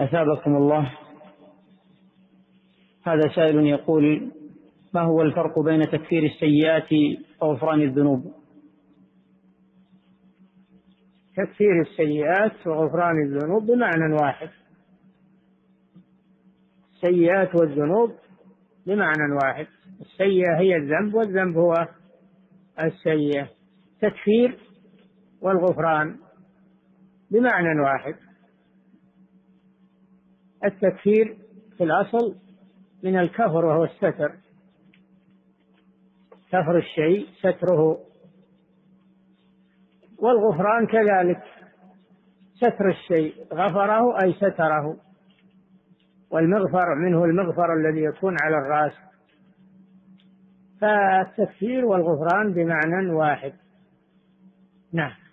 أثابكم الله. هذا سائل يقول ما هو الفرق بين تكفير السيئات وغفران الذنوب؟ تكفير السيئات وغفران الذنوب بمعنى واحد. السيئات والذنوب بمعنى واحد. السيئة هي الذنب والذنب هو السيئة. تكفير والغفران بمعنى واحد. التكفير في الأصل من الكفر وهو الستر. كفر الشيء ستره. والغفران كذلك. ستر الشيء غفره أي ستره. والمغفر منه المغفر الذي يكون على الرأس. فالتكفير والغفران بمعنى واحد. نعم.